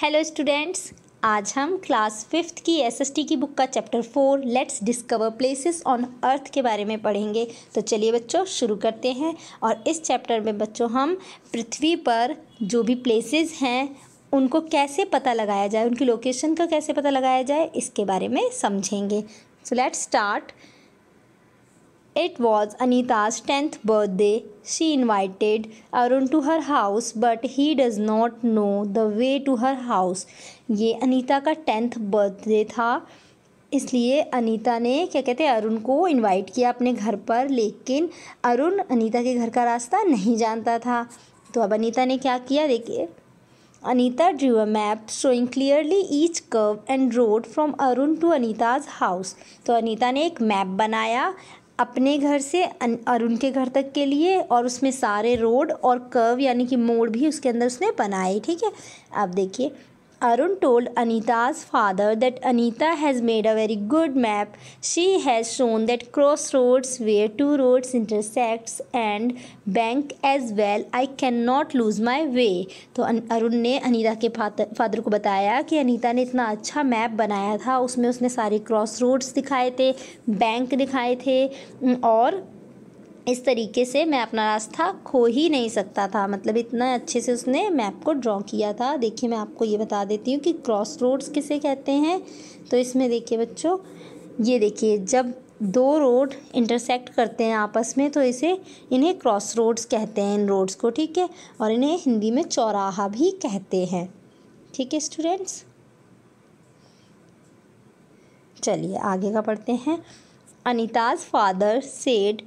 Hello students आज हम class fifth की एसएसटी की बुक का chapter four let's discover places on earth के बारे में पढ़ेंगे। तो चलिए बच्चों, शुरू करते हैं। और इस चैप्टर में बच्चों, हम पृथ्वी पर जो भी प्लेसेस हैं, उनको कैसे पता लगाया जाए, उनकी लोकेशन का कैसे पता लगाया जाए, इसके बारे में समझेंगे। So let's start It was Anita's 10th birthday. She invited Arun to her house, but he does not know the way to her house. ये अनीता का टेंथ बर्थडे था इसलिए अनीता ने क्या कहते हैं अरुण को इनवाइट किया अपने घर पर लेकिन अरुण अनीता के घर का रास्ता नहीं जानता था तो अब अनीता ने क्या किया देखिए Anita drew a map showing clearly each curve and road from Arun to Anita's house तो अनीता ने एक मैप बनाया अपने घर से अरुण के घर तक के लिए और उसमें सारे रोड और कर्व यानी कि मोड़ भी उसके अंदर उसने बनाए, ठीक है? आप देखिए। Arun told Anita's father that Anita has made a very good map. She has shown that crossroads where two roads intersects and bank as well. I cannot lose my way. तो अरुण ने अनीता के फादर को बताया कि अनीता ने इतना अच्छा map बनाया था उसमें उसने सारे क्रॉस रोड्स दिखाए थे बैंक दिखाए थे और इस तरीके से मैं अपना रास्ता खो ही नहीं सकता था। मतलब इतना अच्छे से उसने मैप को ड्रॉ किया था। देखिए, मैं आपको ये बता देती हूँ कि क्रॉस रोड्स किसे कहते हैं। तो इसमें देखिए बच्चों, ये देखिए, जब दो रोड इंटरसेक्ट करते हैं आपस में तो इसे इन्हें क्रॉस रोड्स कहते हैं, इन रोड्स को, ठीक है? और इन्हें हिंदी में चौराहा भी कहते हैं। ठीक है स्टूडेंट्स चलिए, आगे का पढ़ते हैं। Anita's father said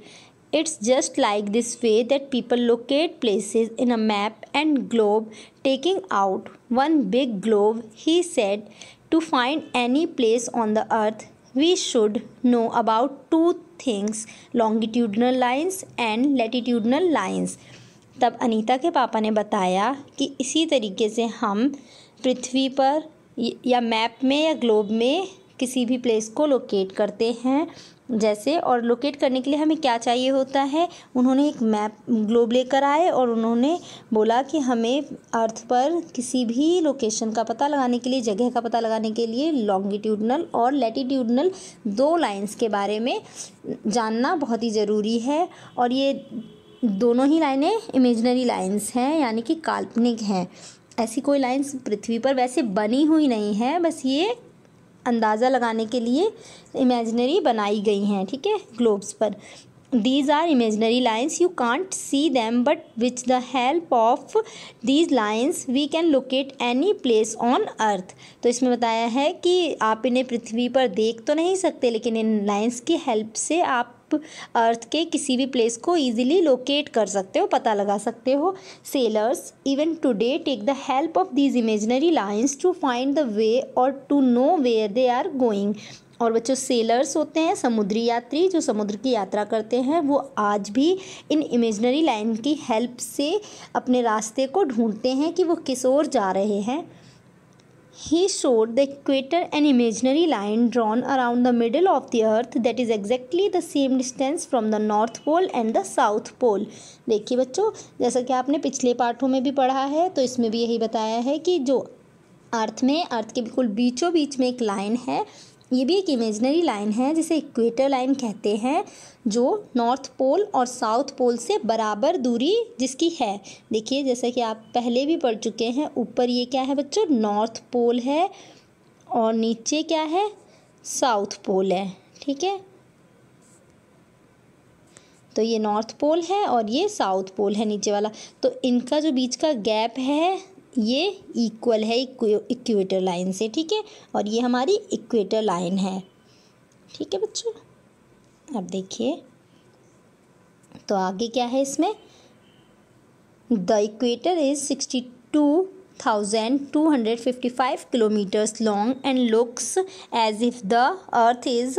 It's just like this way that people locate places in a map and globe. Taking out one big globe, he said, to find any place on the earth, we should know about two things longitudinal lines and latitudinal lines. तब अनीता के पापा ने बताया कि इसी तरीके से हम पृथ्वी पर या मैप में या ग्लोब में किसी भी प्लेस को लोकेट करते हैं जैसे और लोकेट करने के लिए हमें क्या चाहिए होता है? उन्होंने एक मैप ग्लोब लेकर आए और उन्होंने बोला कि हमें अर्थ पर किसी भी लोकेशन का पता लगाने के लिए, जगह का पता लगाने के लिए लॉन्गिट्यूडनल और लेटिट्यूडनल दो लाइंस के बारे में जानना बहुत ही ज़रूरी है। और ये दोनों ही लाइनें इमेजनरी लाइंस हैं, यानी कि काल्पनिक हैं। ऐसी कोई लाइंस पृथ्वी पर वैसे बनी हुई नहीं है, बस ये अंदाज़ा लगाने के लिए इमेजनरी बनाई गई हैं, ठीक है ग्लोब्स पर। These are imaginary lines you can't see them but with the help of these lines we can locate any place on earth तो इसमें बताया है कि आप इन्हें पृथ्वी पर देख तो नहीं सकते, लेकिन इन लाइन्स की हेल्प से आप अर्थ के किसी भी प्लेस को ईजिली लोकेट कर सकते हो, पता लगा सकते हो। Sailors even today take the help of these imaginary lines to find the way और to know where they are going और बच्चों सेलर्स होते हैं, समुद्री यात्री, जो समुद्र की यात्रा करते हैं, वो आज भी इन इमेजनरी लाइन की हेल्प से अपने रास्ते को ढूंढते हैं कि वो किस ओर जा रहे हैं। He showed the equator an imaginary line drawn around the middle of the earth that is exactly the same distance from the north pole and the south pole. देखिए बच्चों जैसा कि आपने पिछले पाठों में भी पढ़ा है तो इसमें भी यही बताया है कि जो अर्थ में अर्थ के बिल्कुल बीचों बीच में एक लाइन है ये भी एक इमेजनरी लाइन है, जिसे इक्वेटर लाइन कहते हैं, जो नॉर्थ पोल और साउथ पोल से बराबर दूरी जिसकी है। देखिए, जैसा कि आप पहले भी पढ़ चुके हैं, ऊपर ये क्या है बच्चों? नॉर्थ पोल है और नीचे क्या है? साउथ पोल है, ठीक है? तो ये नॉर्थ पोल है और ये साउथ पोल है नीचे वाला। तो इनका जो बीच का गैप है ये इक्वल है इक्वेटर लाइन से, ठीक है? और ये हमारी इक्वेटर लाइन है। ठीक है बच्चों? अब देखिए। तो आगे क्या है इसमें? The equator is sixty two thousand two hundred fifty five kilometers long and looks as if the earth is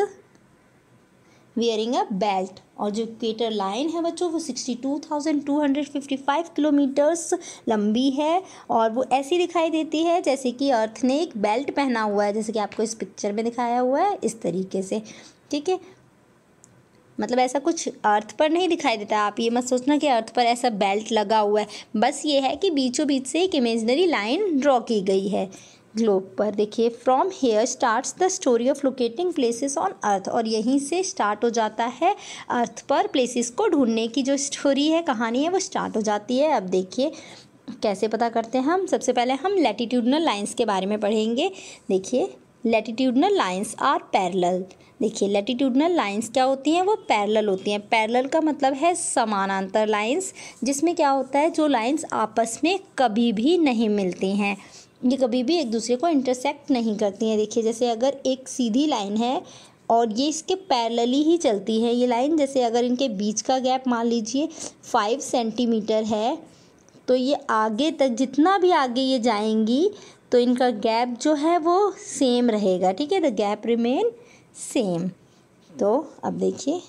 wearing a belt और जो इक्वेटर लाइन है बच्चों, वो sixty two thousand two hundred fifty five kilometers लंबी है और वो ऐसी दिखाई देती है जैसे कि अर्थ ने एक बेल्ट पहना हुआ है, जैसे कि आपको इस पिक्चर में दिखाया हुआ है, इस तरीके से। ठीक है? मतलब ऐसा कुछ अर्थ पर नहीं दिखाई देता। आप ये मत सोचना कि अर्थ पर ऐसा बेल्ट लगा हुआ है। बस ये है कि बीचों बीच से एक इमेजनरी लाइन ड्रॉ की गई है। ग्लोब पर। देखिए from here starts the story of locating places on earth और यहीं से स्टार्ट हो जाता है अर्थ पर प्लेसेस को ढूँढने की जो स्टोरी है, कहानी है, वो स्टार्ट हो जाती है। अब देखिए, कैसे पता करते हैं हम? सबसे पहले हम लेटीट्यूडनल लाइंस के बारे में पढ़ेंगे। देखिए लेटीट्यूडनल लाइंस आर पैरल देखिए लेटीट्यूडनल लाइंस क्या होती हैं? वो पैरल होती हैं। पैरल का मतलब है समानांतर लाइंस जिसमें क्या होता है? जो लाइंस आपस में कभी भी नहीं मिलती हैं। ये कभी भी एक दूसरे को इंटरसेक्ट नहीं करती हैं। देखिए, जैसे अगर एक सीधी लाइन है और ये इसके पैरेलली ही चलती है, ये लाइन जैसे अगर इनके बीच का गैप मान लीजिए फाइव सेंटीमीटर है तो ये आगे तक, जितना भी आगे ये जाएँगी तो इनका गैप जो है वो सेम रहेगा। ठीक है? द गैप रिमेन सेम तो अब देखिए।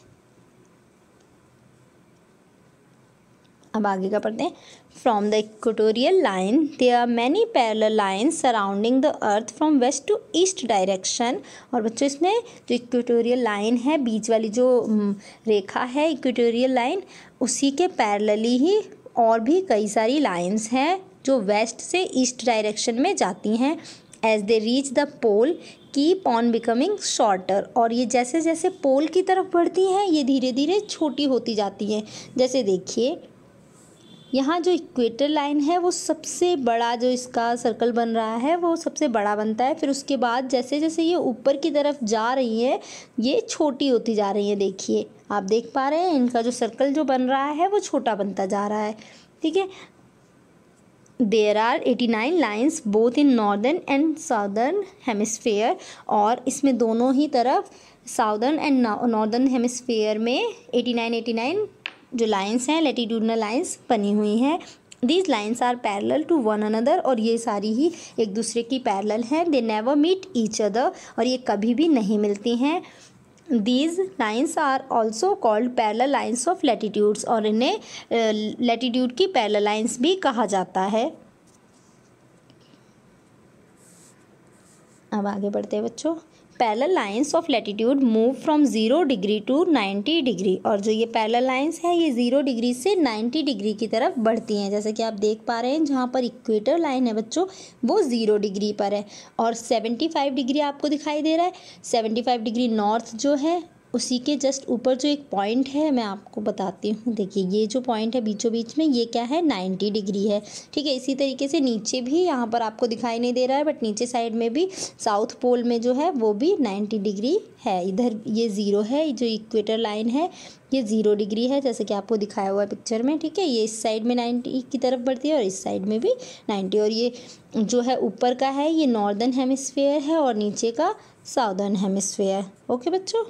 अब आगे का पढ़ते हैं। From the equatorial line there are many parallel lines surrounding the earth from west to east direction और बच्चों, इसमें जो इक्वेटोरियल लाइन है, बीच वाली जो रेखा है इक्वेटोरियल लाइन उसी के पैरेलली ही और भी कई सारी लाइन्स हैं जो वेस्ट से ईस्ट डायरेक्शन में जाती हैं. As they reach the pole keep on becoming shorter और ये जैसे जैसे पोल की तरफ़ बढ़ती हैं, ये धीरे धीरे छोटी होती जाती हैं. जैसे देखिए यहाँ जो इक्वेटर लाइन है, वो सबसे बड़ा जो इसका सर्कल बन रहा है, वो सबसे बड़ा बनता है। फिर उसके बाद जैसे जैसे ये ऊपर की तरफ़ जा रही है, ये छोटी होती जा रही है, देखिए। आप देख पा रहे हैं, इनका जो सर्कल जो बन रहा है, वो छोटा बनता जा रहा है। ठीक है? There are eighty nine lines both in northern and southern hemisphere और इसमें दोनों ही तरफ़ साउदर्न एंड नॉर्दर्न हेमिसफेयर में एटी नाइन एटी नाइन जो लाइन्स हैं लेटीट्यूडनल लाइन्स बनी हुई हैं। These lines are parallel to one another और ये सारी ही एक दूसरे की पैरल हैं। They never meet each other और ये कभी भी नहीं मिलती हैं। These lines are also called parallel lines of latitudes और इन्हें लेटीट्यूड की पैरल लाइन्स भी कहा जाता है। अब आगे बढ़ते हैं बच्चों। Parallel lines of latitude move from zero degree to ninety degree और जो ये पैरल लाइंस है, ये ज़ीरो डिग्री से नाइन्टी डिग्री की तरफ़ बढ़ती हैं। जैसे कि आप देख पा रहे हैं, जहाँ पर इक्वेटर लाइन है बच्चों, वो ज़ीरो डिग्री पर है। और सेवेंटी फाइव डिग्री आपको दिखाई दे रहा है। सेवेंटी फाइव डिग्री नॉर्थ जो है उसी के जस्ट ऊपर जो एक पॉइंट है, मैं आपको बताती हूँ। देखिए, ये जो पॉइंट है बीचों बीच में, ये क्या है? नाइन्टी डिग्री है। ठीक है, इसी तरीके से नीचे भी यहाँ पर आपको दिखाई नहीं दे रहा है बट नीचे साइड में भी साउथ पोल में जो है, वो भी नाइन्टी डिग्री है। इधर ये ज़ीरो है, जो इक्वेटर लाइन है, ये ज़ीरो डिग्री है, जैसे कि आपको दिखाया हुआ है पिक्चर में। ठीक है, ये इस साइड में नाइन्टी की तरफ़ बढ़ती है और इस साइड में भी नाइन्टी। और ये जो है ऊपर का है, ये नॉर्दर्न हेमिसफेयर है और नीचे का साउदर्न हेमिसफेयर ओके बच्चों?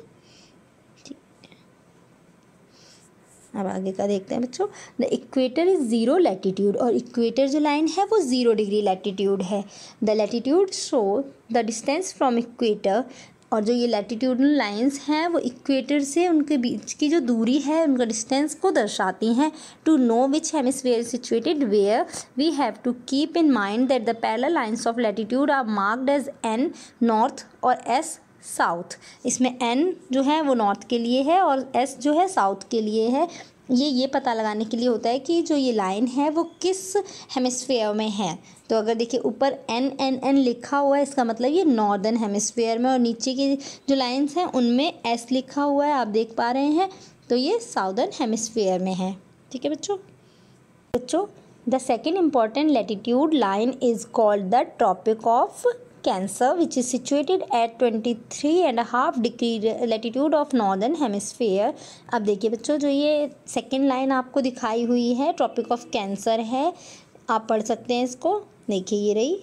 अब आगे का देखते हैं बच्चों। The equator is zero latitude और इक्वेटर जो लाइन है वो ज़ीरो डिग्री लेटीट्यूड है। The latitude show the distance from equator और जो ये लेटीट्यूडल लाइंस हैं वो इक्वेटर से उनके बीच की जो दूरी है, उनका डिस्टेंस को दर्शाती हैं। To know which hemisphere situated where we have to keep in mind that the parallel lines of latitude are marked as N north और एस साउथ। इसमें एन जो है वो नॉर्थ के लिए है और एस जो है साउथ के लिए है। ये ये पता लगाने के लिए होता है कि जो ये लाइन है वो किस हेमिसफेयर में है। तो अगर देखिए ऊपर एन एन एन लिखा हुआ है, इसका मतलब ये नॉर्दर्न हेमिसफेयर में और नीचे की जो लाइंस हैं, उनमें एस लिखा हुआ है, आप देख पा रहे हैं। तो ये साउदर्न हेमिसफेयर में है। ठीक है बच्चों? बच्चों, the second important latitude line is called the tropic of Cancer, which is situated at 23 and a half degree latitude of northern hemisphere. अब देखिए बच्चों, जो ये सेकेंड लाइन आपको दिखाई हुई है ट्रॉपिक ऑफ़ कैंसर है, आप पढ़ सकते हैं इसको। देखिए ये रही,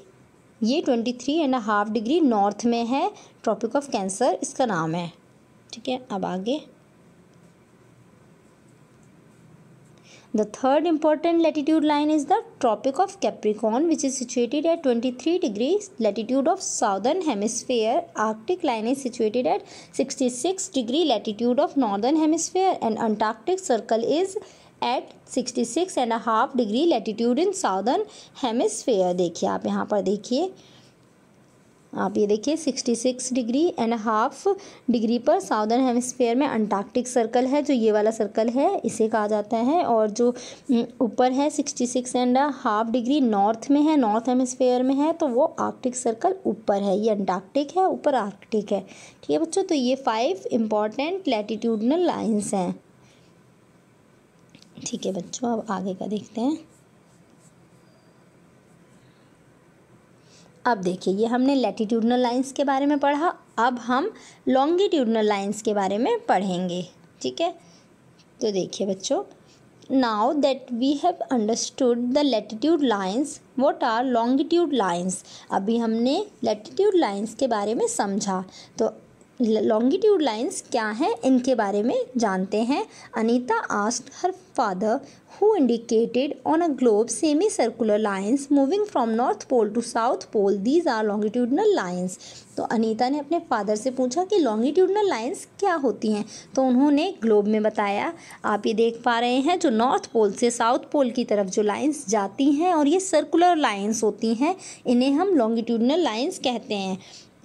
ये twenty three and half degree north में है ट्रॉपिक ऑफ़ कैंसर इसका नाम है। ठीक है, अब आगे। The third important latitude line is the Tropic of Capricorn which is situated at 23 degrees latitude of southern hemisphere. Arctic line is situated at 66 degree latitude of northern hemisphere and Antarctic circle is at sixty six and half degree latitude in southern hemisphere देखिए आप यहाँ पर देखिए आप ये देखिए sixty six degree and half degree पर southern hemisphere में अंटार्कटिक सर्कल है, जो ये वाला सर्कल है, इसे कहा जाता है, और जो ऊपर है sixty six and half degree north में है नॉर्थ हेमिस्फेयर में है तो वो आर्कटिक सर्कल ऊपर है, ये अंटार्कटिक है, ऊपर आर्कटिक है। ठीक है बच्चों तो ये फाइव इंपॉर्टेंट लैटिट्यूडनल लाइन्स हैं। ठीक है बच्चों, अब आगे का देखते हैं। अब देखिए, ये हमने लेटीट्यूडनल लाइंस के बारे में पढ़ा। अब हम लॉन्गिट्यूडनल लाइंस के बारे में पढ़ेंगे, ठीक है? तो देखिए बच्चों now that we have understood the latitude lines what are longitude lines अभी हमने लेटिट्यूड लाइंस के बारे में समझा। तो लॉन्गिट्यूड लाइंस क्या हैं? इनके बारे में जानते हैं। Anita asked her father who indicated on a globe semi circular lines moving from north pole to south pole these are longitudinal lines तो अनीता ने अपने फादर से पूछा कि लॉन्गिट्यूडनल लाइन्स क्या होती हैं? तो उन्होंने ग्लोब में बताया, आप ये देख पा रहे हैं जो नॉर्थ पोल से साउथ पोल की तरफ़ जो लाइन्स जाती हैं और ये सर्कुलर लाइन्स होती हैं, इन्हें हम लॉन्गिट्यूडनल लाइन्स कहते हैं।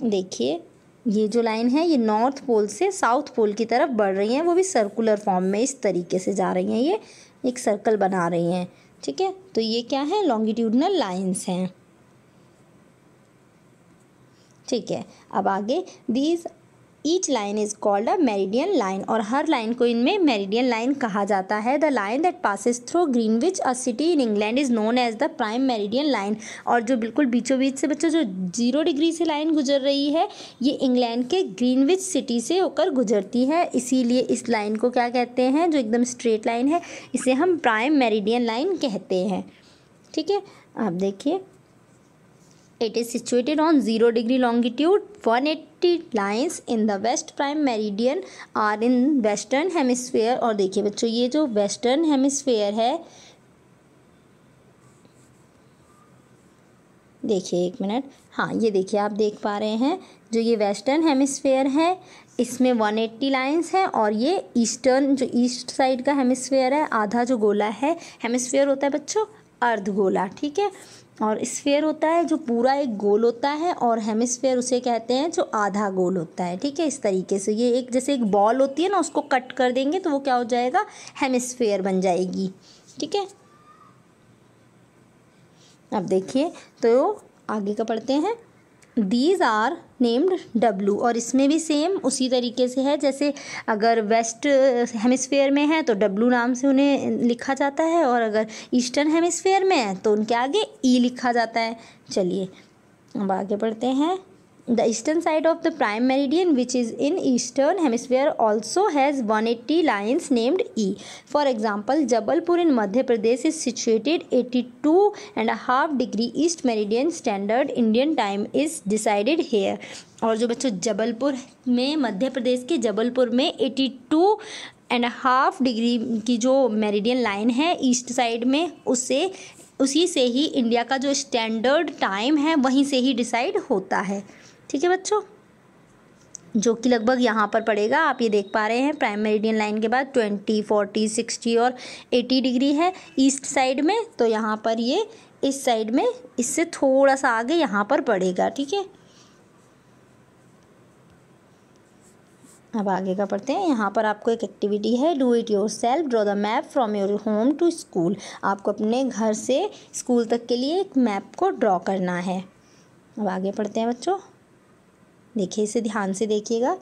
देखिए ये जो लाइन है, ये नॉर्थ पोल से साउथ पोल की तरफ़ बढ़ रही हैं। वो भी सर्कुलर फॉर्म में इस तरीके से जा रही हैं। ये एक सर्कल बना रही हैं। ठीक है? तो ये क्या है? लॉन्गिट्यूडनल लाइन्स हैं। ठीक है? अब आगे these each line is called a meridian line और हर लाइन को इनमें मेरिडियन लाइन कहा जाता है। The line that passes through Greenwich a city in England is known as the prime meridian line और जो बिल्कुल बीचों बीच से बच्चों, जो ज़ीरो डिग्री से लाइन गुजर रही है, ये इंग्लैंड के ग्रीनविच सिटी से होकर गुजरती है। इसीलिए इस लाइन को क्या कहते हैं, जो एकदम स्ट्रेट लाइन है, इसे हम प्राइम मेरिडियन लाइन कहते हैं। ठीक है? आप देखिए। It is situated on 0 degree longitude. 180 lines in the west prime meridian are in western hemisphere. और देखिए बच्चों ये जो western hemisphere है देखिए एक मिनट हाँ ये देखिए आप देख पा रहे हैं जो ये वेस्टर्न हेमिसफेयर है इसमें 180 लाइंस हैं और ये ईस्टर्न जो ईस्ट साइड का हेमिसफेयर है आधा जो गोला है हेमिसफेयर होता है बच्चों अर्ध गोला ठीक है? और स्फेयर होता है जो पूरा एक गोल होता है और हेमिस्फेयर उसे कहते हैं जो आधा गोल होता है, ठीक है? इस तरीके से ये एक, जैसे एक बॉल होती है ना, उसको कट कर देंगे तो वो क्या हो जाएगा? हेमिस्फेयर बन जाएगी, ठीक है? अब देखिए तो आगे का पढ़ते हैं। दीज आर नेम्ड डब्लू और इसमें भी सेम उसी तरीके से है, जैसे अगर वेस्ट हेमिसफेयर में है तो डब्लू नाम से उन्हें लिखा जाता है और अगर ईस्टर्न हेमिसफेयर में है तो उनके आगे ई लिखा जाता है। चलिए, अब आगे बढ़ते हैं। The eastern side of the prime meridian which is in eastern hemisphere also has one eighty lines named E for example Jabalpur in Madhya Pradesh is situated eighty two and half degree east meridian standard Indian time is decided here और जो बच्चों जबलपुर में, मध्य प्रदेश के जबलपुर में eighty two and half degree की जो meridian line है east side में उससे उसी से ही इंडिया का जो स्टैंडर्ड टाइम है, वहीं से ही डिसाइड होता है। ठीक है बच्चों? जो कि लगभग यहाँ पर पड़ेगा, आप ये देख पा रहे हैं, प्राइम मेरिडियन लाइन के बाद ट्वेंटी, फोर्टी, सिक्सटी और एटी डिग्री है ईस्ट साइड में तो यहाँ पर ये इस साइड में इससे थोड़ा सा आगे यहाँ पर पड़ेगा, ठीक है? अब आगे का पढ़ते हैं, यहाँ पर आपको एक एक्टिविटी है do it yourself draw the map from your home to school आपको अपने घर से स्कूल तक के लिए एक मैप को ड्रॉ करना है। अब आगे पढ़ते हैं बच्चों। देखिए इसे ध्यान से देखिएगा।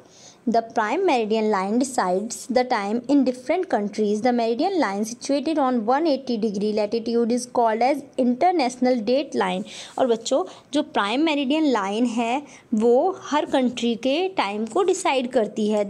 The prime meridian line decides the time in different countries the meridian line situated on 180 degree latitude is called as international date line और बच्चों, जो प्राइम मेरिडियन लाइन है, वो हर कंट्री के टाइम को डिसाइड करती है.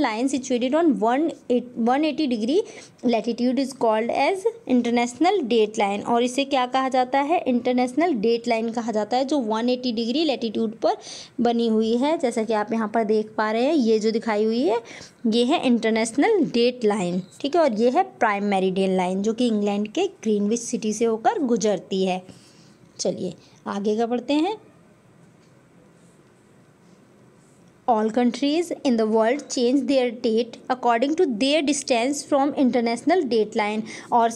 Line situated on one one eighty degree latitude is called as international date line और इसे क्या कहा जाता है? इंटरनेशनल डेट लाइन कहा जाता है, जो वन एटी डिग्री लैटिट्यूड पर बनी हुई है. जैसा कि आप यहाँ पर देख पा रहे हैं ये जो दिखाई हुई है, ये है इंटरनेशनल डेट लाइन ठीक है? और ये है प्राइम मेरिडियन लाइन जो कि इंग्लैंड के ग्रीनविच सिटी से होकर गुजरती है। चलिए, आगे का बढ़ते हैं। All countries in the world change their date according to their distance from international date line और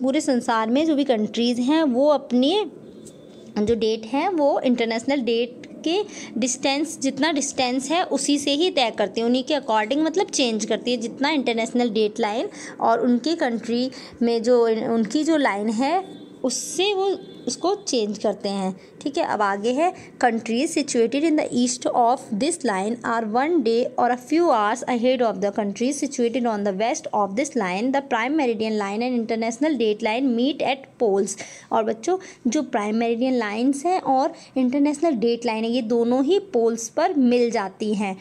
पूरे संसार में जो भी कंट्रीज़ हैं, वो अपनी जो डेट है, वो इंटरनेशनल डेट के डिस्टेंस जितना डिस्टेंस है, उसी से ही तय करती है। उन्हीं के अकॉर्डिंग मतलब चेंज करती है, जितना इंटरनेशनल डेट लाइन और उनके कंट्री में जो, उनकी जो लाइन है उससे वो उसको चेंज करते हैं। ठीक है, अब आगे है। Countries situated in the east of this line are one day और a few hours ahead of the countries situated on the west of this line the prime meridian line and international date line meet at poles और बच्चों, जो prime meridian lines हैं और international date line है, ये दोनों ही poles पर मिल जाती हैं।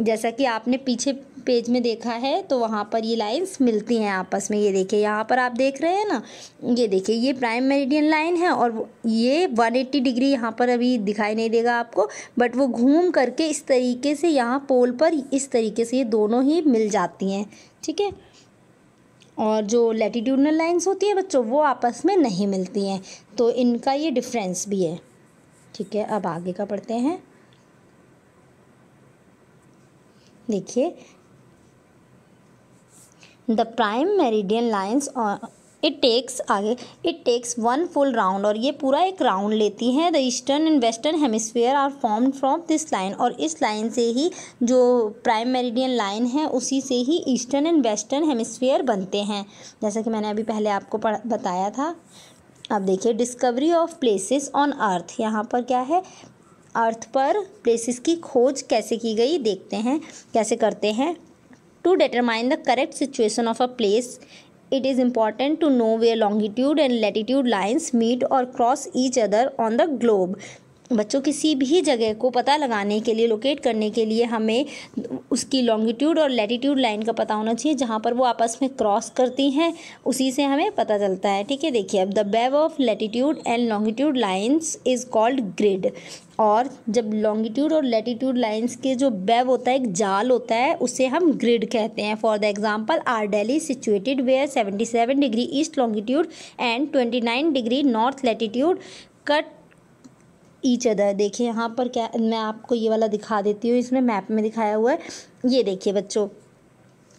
जैसा कि आपने पीछे पेज में देखा है तो वहाँ पर ये लाइंस मिलती हैं आपस में। ये देखिए, यहाँ पर आप देख रहे हैं ना, ये देखिए, ये प्राइम मेरिडियन लाइन है और ये 180 डिग्री यहाँ पर अभी दिखाई नहीं देगा आपको, बट वो घूम करके इस तरीके से यहाँ पोल पर इस तरीके से ये दोनों ही मिल जाती हैं, ठीक है? और जो लेटीट्यूडनल लाइंस होती हैं बच्चों, वो आपस में नहीं मिलती हैं तो इनका ये डिफरेंस भी है, ठीक है? अब आगे का पढ़ते हैं। देखिए the prime meridian lines it takes आगे it takes one full round और ये पूरा एक राउंड लेती हैं। The eastern and western hemisphere are form from this line और इस लाइन से ही जो प्राइम मेरिडियन लाइन है, उसी से ही ईस्टर्न एंड वेस्टर्न हेमिसफेयर बनते हैं। जैसा कि मैंने अभी पहले आपको बताया था। अब देखिए discovery of places on earth यहाँ पर क्या है? अर्थ पर प्लेसेस की खोज कैसे की गई? देखते हैं, कैसे करते हैं? To determine the correct situation of a place, it is important to know where longitude and latitude lines meet or cross each other on the globe. बच्चों किसी भी जगह को पता लगाने के लिए लोकेट करने के लिए हमें उसकी लॉन्गिट्यूड और लेटीट्यूड लाइन का पता होना चाहिए, जहाँ पर वो आपस में क्रॉस करती हैं, उसी से हमें पता चलता है। ठीक है, देखिए अब the web of latitude and longitude lines is called grid और जब लॉन्गिट्यूड और लेटीट्यूड लाइन्स के जो बेव होता है, एक जाल होता है, उसे हम ग्रिड कहते हैं। For the example our Delhi situated where 77 degree east longitude and 29 degree north latitude cut each other देखिए, यहाँ पर क्या, मैं आपको ये वाला दिखा देती हूँ। इसमें मैप में दिखाया हुआ है। ये देखिए बच्चों,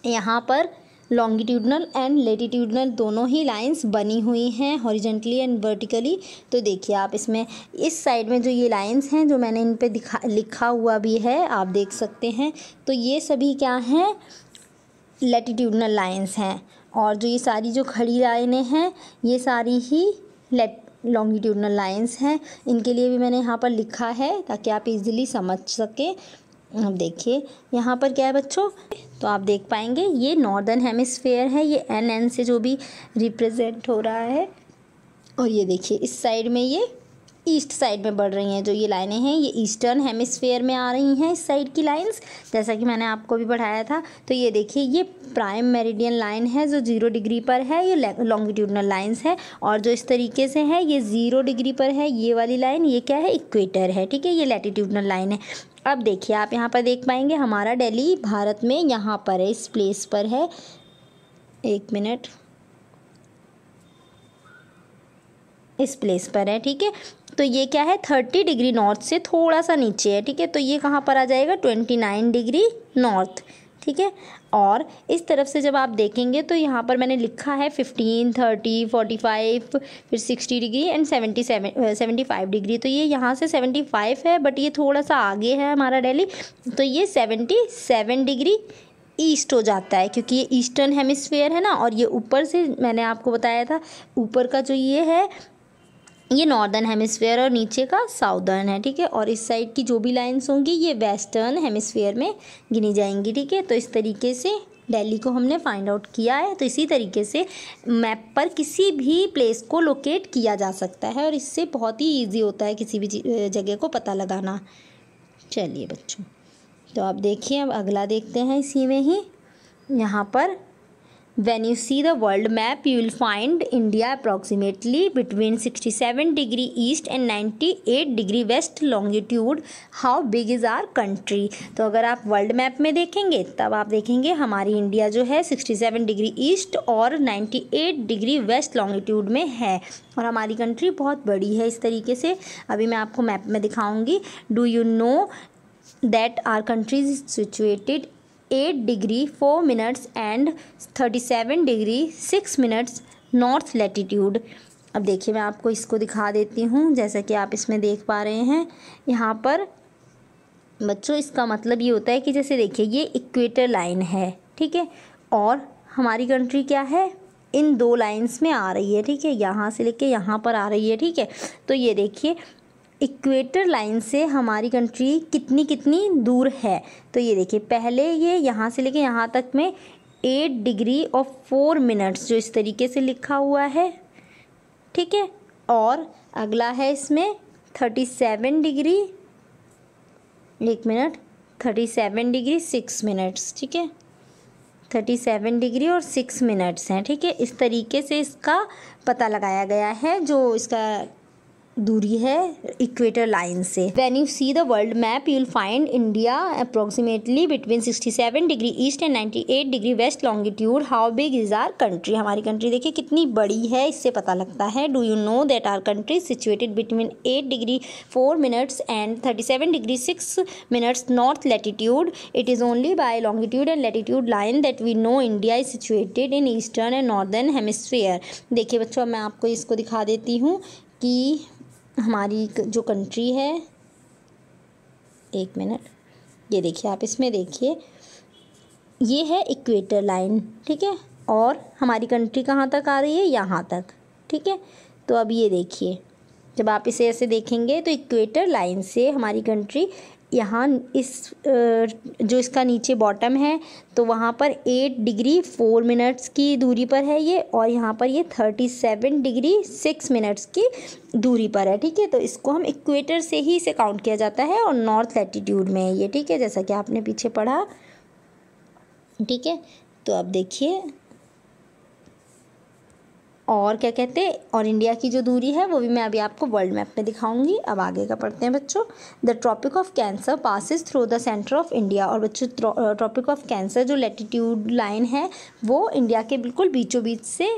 यहाँ पर लॉन्गिट्यूडनल एंड लेटीट्यूडनल दोनों ही लाइंस बनी हुई हैं हॉरिजेंटली एंड वर्टिकली तो देखिए, आप इसमें, इस साइड में जो ये लाइंस हैं, जो मैंने इन पे दिखा, लिखा हुआ भी है, आप देख सकते हैं। तो ये सभी क्या हैं? लेटीट्यूडनल लाइंस हैं। और जो ये सारी जो खड़ी लाइनें हैं, ये सारी ही लेट लॉन्गिट्यूडनल लाइंस हैं। इनके लिए भी मैंने यहाँ पर लिखा है ताकि आप इजीली समझ सकें। अब देखिए, यहाँ पर क्या है बच्चों? तो आप देख पाएँगे, ये नॉर्दर्न हेमिसफेयर है, ये एन एन से जो भी रिप्रेजेंट हो रहा है। और ये देखिए, इस साइड में ये ईस्ट साइड में बढ़ रही हैं जो ये लाइनें हैं, ये ईस्टर्न हेमिसफेयर में आ रही हैं इस साइड की लाइंस जैसा कि मैंने आपको भी पढ़ाया था। तो ये देखिए, ये प्राइम मेरिडियन लाइन है जो ज़ीरो डिग्री पर है, ये लॉन्गिट्यूडनल लाइंस है और जो इस तरीके से है, ये ज़ीरो डिग्री पर है, ये वाली लाइन, ये क्या है, इक्वेटर है, ठीक है, ये लेटीट्यूडनल लाइन है। अब देखिए, आप यहाँ पर देख पाएँगे, हमारा दिल्ली भारत में यहाँ पर है, इस प्लेस पर है। एक मिनट। इस प्लेस पर है, ठीक है। तो ये क्या है? थर्टी डिग्री नॉर्थ से थोड़ा सा नीचे है, ठीक है? तो ये कहाँ पर आ जाएगा? ट्वेंटी नाइन डिग्री नॉर्थ, ठीक है? और इस तरफ़ से जब आप देखेंगे तो यहाँ पर मैंने लिखा है फिफ्टीन, थर्टी, फोर्टी फाइव, फिर sixty degree and seventy seven seventy five degree. तो ये यहाँ से सेवेंटी फाइव है, बट ये थोड़ा सा आगे है हमारा दिल्ली तो ये सेवेंटी सेवन डिग्री ईस्ट हो जाता है, क्योंकि ये ईस्टर्न हेमिसफेयर है ना, और ये ऊपर से मैंने आपको बताया था, ऊपर का जो ये है ये नॉर्दर्न हेमिसफेयर और नीचे का साउदर्न है, ठीक है? और इस साइड की जो भी लाइंस होंगी, ये वेस्टर्न हेमिसफेयर में गिनी जाएँगी, ठीक है? तो इस तरीके से दिल्ली को हमने फाइंड आउट किया है तो इसी तरीके से मैप पर किसी भी प्लेस को लोकेट किया जा सकता है और इससे बहुत ही ईजी होता है किसी भी जगह को पता लगाना। चलिए बच्चों तो आप देखिए, अब अगला देखते हैं इसी में ही। यहाँ पर when you see the world map you will find india approximately between 67 degree east and 98 degree west longitude how big is our country तो अगर आप world map में देखेंगे तब आप देखेंगे हमारी india जो है 67 degree east और 98 degree west longitude में है और हमारी country बहुत बड़ी है इस तरीके से अभी मैं आपको map में दिखाऊँगी do you know that our country is situated eight degree four minutes and 37 degree six minutes north latitude अब देखिए मैं आपको इसको दिखा देती हूँ, जैसा कि आप इसमें देख पा रहे हैं। यहाँ पर बच्चों, इसका मतलब ये होता है कि जैसे देखिए, ये इक्वेटर लाइन है, ठीक है? और हमारी कंट्री क्या है? इन दो लाइंस में आ रही है, ठीक है? यहाँ से लेके यहाँ पर आ रही है, ठीक है? तो ये देखिए इक्वेटर लाइन से हमारी कंट्री कितनी कितनी दूर है? तो ये देखिए, पहले ये यहाँ से लेके यहाँ तक में एट डिग्री और फोर मिनट्स जो इस तरीके से लिखा हुआ है, ठीक है? और अगला है इसमें थर्टी सेवन डिग्री एक minute thirty seven degree six minutes ठीक है? थर्टी सेवन डिग्री और सिक्स मिनट्स हैं, ठीक है? इस तरीके से इसका पता लगाया गया है, जो इसका दूरी है इक्वेटर लाइन से। When you see the world map you will find India approximately between sixty seven degree east and ninety eight degree west longitude how big is our country हमारी कंट्री देखिए कितनी बड़ी है, इससे पता लगता है। Do you know that our country situated between eight degree four minutes and thirty seven degree six minutes north latitude it is only by longitude and latitude line that we know India is situated in eastern and northern hemisphere देखिए बच्चों, मैं आपको इसको दिखा देती हूँ कि हमारी जो कंट्री है, एक मिनट ये देखिए आप इसमें देखिए, ये है इक्वेटर लाइन ठीक है? और हमारी कंट्री कहाँ तक आ रही है? यहाँ तक, ठीक है? तो अब ये देखिए, जब आप इसे ऐसे देखेंगे तो इक्वेटर लाइन से हमारी कंट्री यहाँ इस जो इसका नीचे बॉटम है तो वहाँ पर एट डिग्री फोर मिनट्स की दूरी पर है ये, और यहाँ पर ये thirty seven degree six minutes की दूरी पर है, ठीक है? तो इसको हम इक्वेटर से ही इसे काउंट किया जाता है, और नॉर्थ लैटिट्यूड में है ये, ठीक है? जैसा कि आपने पीछे पढ़ा, ठीक है? तो अब देखिए और क्या कहते हैं, और इंडिया की जो दूरी है, वो भी मैं अभी आपको वर्ल्ड मैप में दिखाऊँगी। अब आगे का पढ़ते हैं बच्चों। The tropic of cancer passes through the centre of India और बच्चों ट्रॉपिक ऑफ़ कैंसर जो लेटीट्यूड लाइन है, वो इंडिया के बिल्कुल बीचों बीच से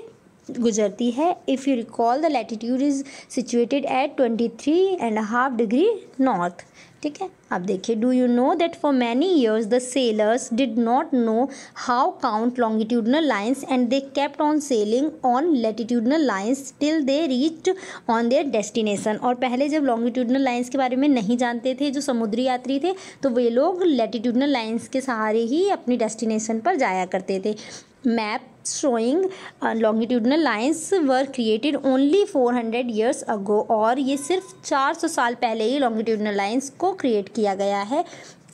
गुजरती है। If you recall the latitude is situated at twenty three and half degree north ठीक है? अब देखिए do you know that for many years the sailors did not know how count longitudinal lines and they kept on sailing on latitudinal lines till they reached on their destination और पहले जब longitudinal lines के बारे में नहीं जानते थे, जो समुद्री यात्री थे तो वे लोग लेटिट्यूडनल लाइन्स के सहारे ही अपनी डेस्टिनेशन पर जाया करते थे। Map showing uh, longitudinal lines were created only 400 years ago और ये सिर्फ़ 400 साल पहले ही longitudinal lines को create किया गया है।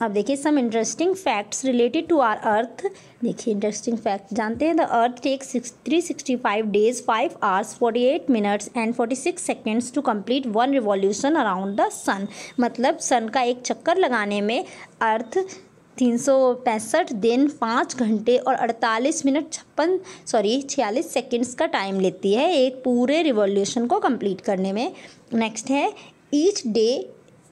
अब देखिए some interesting facts related to our earth देखिए इंटरेस्टिंग फैक्ट जानते हैं। The earth take six three sixty five days five hours forty eight minutes and forty six seconds to complete one revolution around the sun मतलब sun का एक चक्कर लगाने में अर्थ तीन सौ पैंसठ दिन पाँच घंटे और अड़तालीस मिनट छप्पन सॉरी छियालीस सेकेंड्स का टाइम लेती है एक पूरे रिवॉल्यूशन को कंप्लीट करने में। नेक्स्ट है each day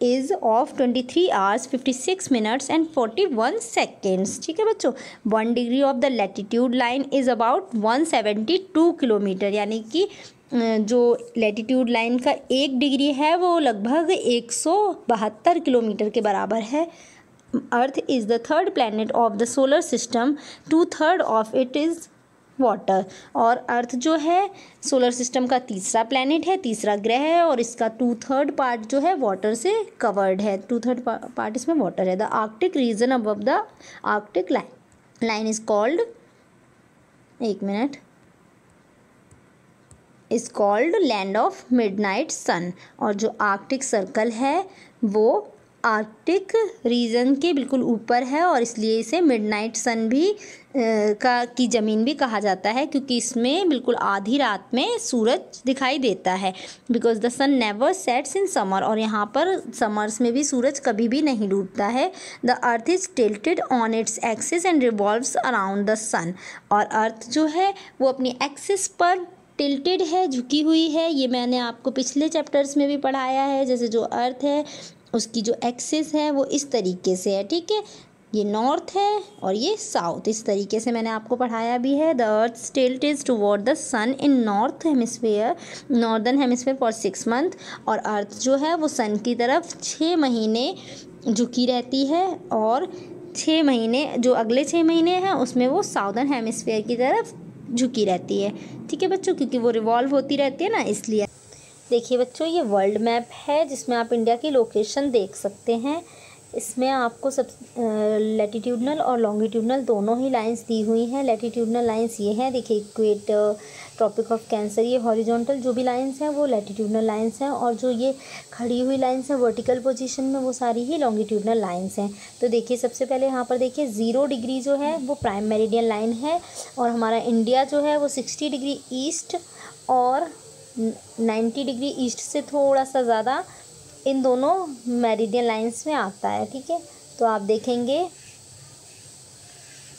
is of twenty three hours fifty six minutes and forty one seconds ठीक है बच्चों one degree of the latitude line is about one seventy two kilometre यानी कि जो लेटीट्यूड लाइन का एक डिग्री है, वो लगभग एक सौ बहत्तर किलोमीटर के बराबर है। Earth is the third planet of the solar system two third of it is water और अर्थ जो है सोलर सिस्टम का तीसरा प्लानट है, तीसरा ग्रह है और इसका टू थर्ड पार्ट जो है वाटर से कवर्ड है। टू थर्ड पार्ट इसमें वाटर है। The Arctic region above the Arctic line line is called एक minute is called land of midnight sun और जो आर्कटिक सर्कल है, वो आर्कटिक रीजन के बिल्कुल ऊपर है और इसलिए इसे मिडनाइट सन भी का, की ज़मीन भी कहा जाता है, क्योंकि इसमें बिल्कुल आधी रात में सूरज दिखाई देता है। Because the sun never sets in summer और यहाँ पर समर्स में भी सूरज कभी भी नहीं डूबता है। The earth is tilted on its axis and revolves around the sun और अर्थ जो है, वो अपनी एक्सिस पर टिल्टेड है, झुकी हुई है। ये मैंने आपको पिछले चैप्टर्स में भी पढ़ाया है, जैसे जो अर्थ है उसकी जो एक्सेस है वो इस तरीके से है, ठीक है? ये नॉर्थ है और ये साउथ इस तरीके से मैंने आपको पढ़ाया भी है। The earth stilt is toward the sun in north hemisphere northern hemisphere for six month और अर्थ जो है वो सन की तरफ़ छः महीने झुकी रहती है और छः महीने, जो अगले छः महीने हैं उसमें वो साउदर्न हेमिसफेयर की तरफ़ झुकी रहती है। ठीक है बच्चों? क्योंकि वो रिवॉल्व होती रहती है ना, इसलिए। देखिए बच्चों, ये वर्ल्ड मैप है जिसमें आप इंडिया की लोकेशन देख सकते हैं। इसमें आपको सब लेटीट्यूडनल और लॉन्गिट्यूडनल दोनों ही लाइंस दी हुई हैं। लेटीट्यूडनल लाइंस ये हैं, देखिए इक्वेटर ट्रॉपिक ऑफ़ कैंसर ये हॉरिजॉन्टल जो भी लाइंस हैं, वो लेटीट्यूडनल लाइंस हैं और जो ये खड़ी हुई लाइंस हैं वर्टिकल पोजीशन में वो सारी ही लॉन्गिट्यूडनल लाइंस हैं। तो देखिए, सबसे पहले यहाँ पर देखिए ज़ीरो डिग्री जो है, वो प्राइम मेरिडियन लाइन है और हमारा इंडिया जो है, वो सिक्सटी डिग्री ईस्ट और नाइन्टी डिग्री ईस्ट से थोड़ा सा ज़्यादा इन दोनों मेरिडियन लाइंस में आता है, ठीक है? तो आप देखेंगे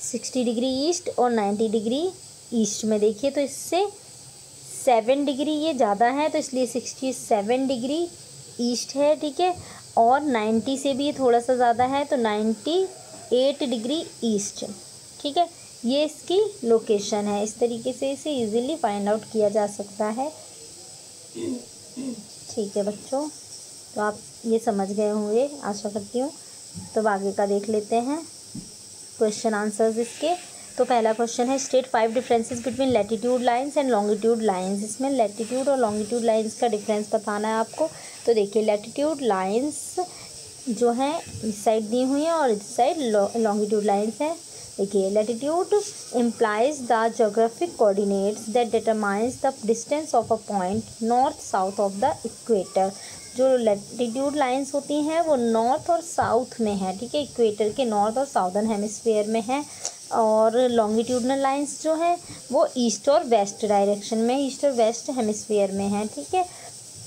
सिक्सटी डिग्री ईस्ट और नाइन्टी डिग्री ईस्ट में। देखिए तो इससे सेवन डिग्री ये ज़्यादा है तो इसलिए सिक्सटी सेवन डिग्री ईस्ट है, ठीक है? और नाइन्टी से भी थोड़ा सा ज़्यादा है तो नाइन्टी एट डिग्री ईस्ट, ठीक है? ये इसकी लोकेशन है। इस तरीके से इसे इजीली फाइंड आउट किया जा सकता है। ठीक है बच्चों तो आप ये समझ गए होंगे, आशा करती हूँ। तो आगे का देख लेते हैं क्वेश्चन आंसर्स इसके। तो पहला क्वेश्चन है state five differences between latitude lines and longitude lines इसमें लेटीट्यूड और लॉन्गिट्यूड लाइंस का डिफरेंस बताना है आपको। तो देखिए लेटीट्यूड लाइंस जो हैं, इस साइड दी हुई हैं और इस साइड लॉन्गिट्यूड लाइंस हैं। देखिए latitude implies the geographic coordinates that determines the distance of a point north south of the equator जो लेटीट्यूड लाइंस होती हैं, वो नॉर्थ और साउथ में है, ठीक है? इक्वेटर के नॉर्थ और साउदर्न हेमिसफेयर में है और लॉन्गिट्यूडनल लाइंस जो है, वो ईस्ट और वेस्ट डायरेक्शन में ईस्ट और वेस्ट हेमिसफेयर में है, ठीक है?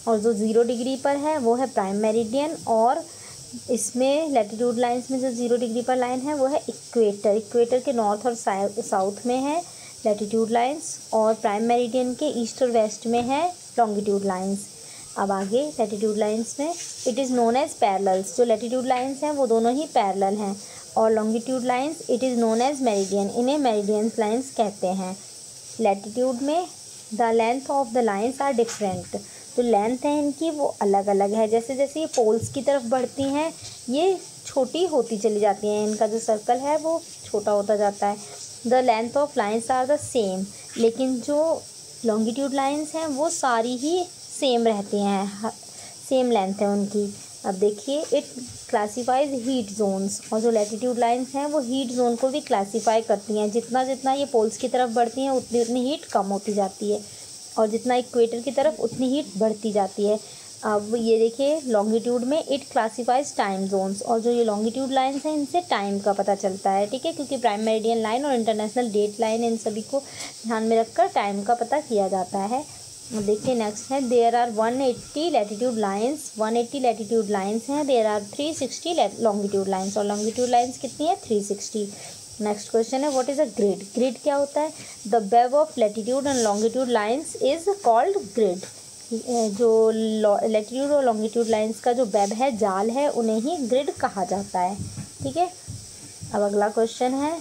और जो ज़ीरो डिग्री पर है, वो है प्राइम मेरिडियन और इसमें लेटीट्यूड लाइंस में जो ज़ीरो डिग्री पर लाइन है, वो है इक्वेटर इक्वेटर के नॉर्थ और साउथ में है लेटीट्यूड लाइंस और प्राइम मेरिडियन के ईस्ट और वेस्ट में है लॉन्गिट्यूड लाइंस अब आगे लेटीट्यूड लाइंस में it is known as parallels जो लेटीट्यूड लाइंस हैं, वो दोनों ही पैरल हैं और longitude lines it is known as meridian इन्हें मेरिडियंस लाइंस कहते हैं। लेटीट्यूड में the length of the lines are different जो लेंथ है इनकी वो अलग अलग है। जैसे जैसे ये पोल्स की तरफ़ बढ़ती हैं, ये छोटी होती चली जाती हैं। इनका जो सर्कल है वो छोटा होता जाता है। The length of lines are the same लेकिन जो लॉन्गिट्यूड लाइन्स हैं, वो सारी ही सेम रहती हैं। सेम लेंथ है उनकी। अब देखिए इट क्लासीफाइज हीट जोन्स और जो लेटीट्यूड लाइंस हैं, वो हीट जोन को भी क्लासीफाई करती हैं। जितना जितना ये पोल्स की तरफ़ बढ़ती हैं, उतनी उतनी हीट कम होती जाती है। और जितना इक्वेटर की तरफ़, उतनी हीट बढ़ती जाती है। अब ये देखिए लॉन्गिट्यूड में इट क्लासीफाइज टाइम जोन्स और जो ये लॉन्गिट्यूड लाइंस हैं, इनसे टाइम का पता चलता है, ठीक है? क्योंकि प्राइम मेरिडियन लाइन और इंटरनेशनल डेट लाइन इन सभी को ध्यान में रखकर टाइम का पता किया जाता है। देखिए नेक्स्ट है there are one eighty latitude lines one eighty latitude lines हैं there are three sixty longitude lines और लॉन्गिट्यूड लाइन्स कितनी है? थ्री सिक्सटी नेक्स्ट क्वेश्चन है what is a grid grid क्या होता है? The web of latitude and longitude lines is called grid जो latitude और लॉन्गिट्यूड लाइन्स का जो वेब है, जाल है, उन्हें ही ग्रिड कहा जाता है। ठीक है? अब अगला क्वेश्चन है।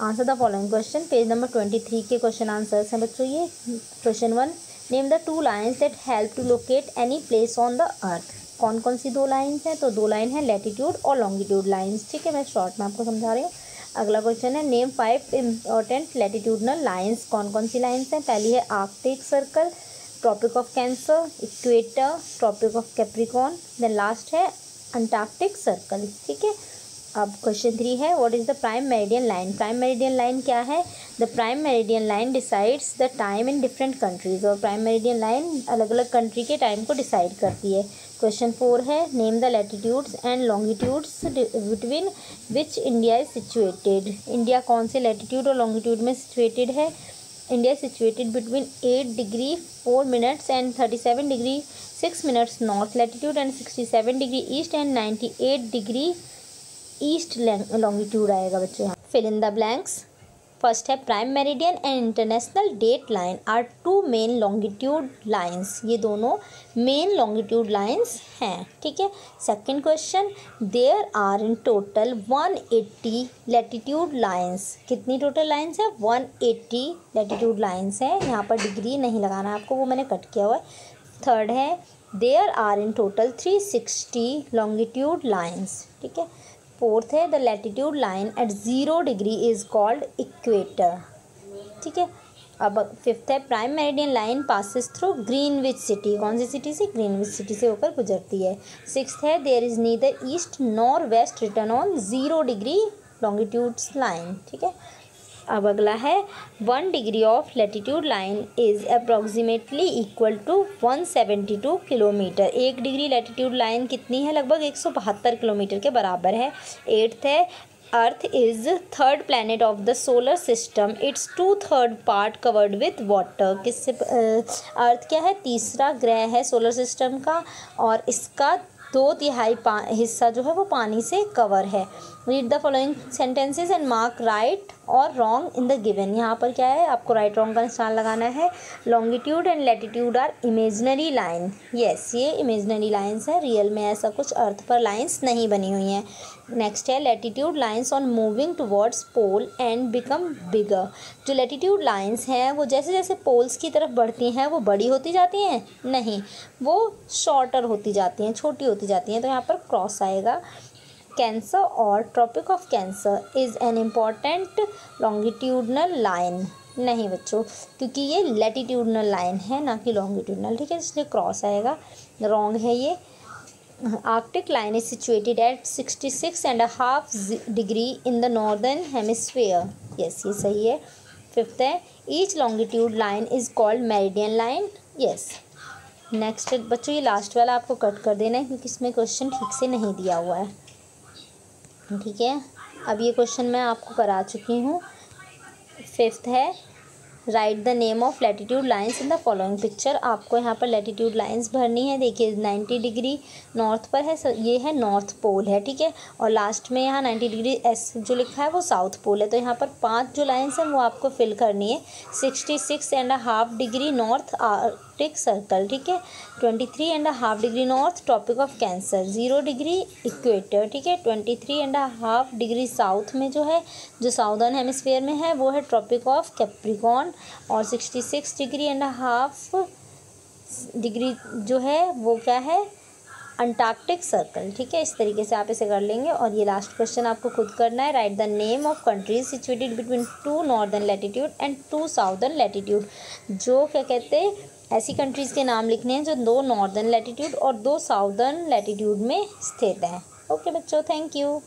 Answer the following question page number twenty three के क्वेश्चन आंसर्स हैं बच्चों ये। Question one name the two lines that help to locate any place on the earth कौन कौन सी दो लाइन्स हैं? तो दो लाइन है लेटीट्यूड और लॉन्गिट्यूड लाइन्स ठीक है, मैं शॉर्ट में आपको समझा रही हूँ। अगला क्वेश्चन है name five important latitudinal lines कौन कौन सी लाइन्स हैं? पहली है Arctic circle Tropic of Cancer equator Tropic of Capricorn then last है अंटार्कटिक सर्कल ठीक है? अब क्वेश्चन थ्री है what is the prime meridian line prime meridian line क्या है? The prime meridian line decides the time in different countries और prime meridian line अलग अलग कंट्री के टाइम को डिसाइड करती है। क्वेश्चन फोर है name the latitudes and longitudes between which India is situated India कौन से लेटीट्यूड और लॉन्गिट्यूड में सिचुएटेड है? India situated between eight degree four minutes and thirty seven degree six minutes north latitude and sixty seven degree east and ninety eight degree east longitude आएगा बच्चों यहाँ। Fill in the blanks first है prime meridian and international date line are two main longitude lines ये दोनों main longitude lines हैं, ठीक है? Second question there are in total 180 latitude lines कितनी टोटल लाइंस है? 180 लेटीट्यूड लाइंस है। यहाँ पर डिग्री नहीं लगाना आपको, वो मैंने कट किया हुआ है। थर्ड है there are in total 360 longitude lines ठीक है? फोर्थ है the latitude line at zero degree is called equator ठीक है? अब फिफ्थ है prime meridian line passes through Greenwich city कौन सी सिटी से? ग्रीनविच सिटी से होकर गुजरती है। सिक्स है there is neither east nor west written on zero degree longitudes line ठीक है? अब अगला है one degree of latitude line is approximately equal to one seventy two kilometre एक डिग्री लेटीट्यूड लाइन कितनी है? लगभग एक सौ बहत्तर किलोमीटर के बराबर है। एट्थ है earth is third planet of the solar system its two third part covered with water किससे अर्थ क्या है? तीसरा ग्रह है सोलर सिस्टम का और इसका दो तिहाई हिस्सा जो है वो पानी से कवर है। Read the following sentences and mark right और रॉन्ग इन द गिवन यहाँ पर क्या है? आपको राइट रॉन्ग का निशान लगाना है। Longitude and latitude are imaginary line yes ये इमेजनरी लाइन्स है। रियल में ऐसा कुछ अर्थ पर लाइन्स नहीं बनी हुई हैं। नेक्स्ट है latitude lines on moving towards pole and become bigger जो लेटीट्यूड लाइन्स हैं, वो जैसे जैसे पोल्स की तरफ़ बढ़ती हैं, वो बड़ी होती जाती हैं? नहीं, वो शॉर्टर होती जाती हैं, छोटी होती जाती हैं। तो यहाँ पर क्रॉस आएगा। कैंसर और Tropic of Cancer is an important longitudinal line नहीं बच्चों, क्योंकि ये लेटीट्यूडनल लाइन है, ना कि लॉन्गिट्यूडनल ठीक है, इसलिए क्रॉस आएगा। रॉन्ग है ये। Arctic line is situated at sixty six and half degree in the northern hemisphere yes ये सही है। फिफ्थ है। Each longitude line is called meridian line yes next बच्चों, ये लास्ट वाला आपको कट कर देना है क्योंकि इसमें क्वेश्चन ठीक से नहीं दिया हुआ है। ठीक है? अब ये क्वेश्चन मैं आपको करा चुकी हूँ। फिफ्थ है। Write the name of latitude lines in the following picture आपको यहाँ पर लेटीट्यूड लाइन्स भरनी है। देखिए नाइन्टी डिग्री नॉर्थ पर है। ये है नॉर्थ पोल है, ठीक है? और लास्ट में यहाँ नाइन्टी डिग्री एस जो लिखा है, वो साउथ पोल है। तो यहाँ पर पाँच जो लाइन्स हैं, वो आपको फिल करनी है। Sixty six and half degree north Arctic circle ठीक है? Twenty three and half degree north topic of Cancer zero degree equator ठीक है? Twenty three and half degree south में जो है, जो साउदर्न हेमिसफेयर में है, वो है ट्रॉपिक ऑफ़ कैप्रिकॉन और sixty six degree and half degree जो है, वो क्या है? अंटार्कटिक सर्कल ठीक है? इस तरीके से आप इसे कर लेंगे और ये लास्ट क्वेश्चन आपको खुद करना है। Write the name of countries situated between two northern latitude and two southern latitude जो क्या कहते हैं? ऐसी कंट्रीज़ के नाम लिखने हैं जो दो नॉर्दर्न लेटीट्यूड और दो साउदर्न लेटीट्यूड में स्थित हैं। ओके बच्चों थैंक यू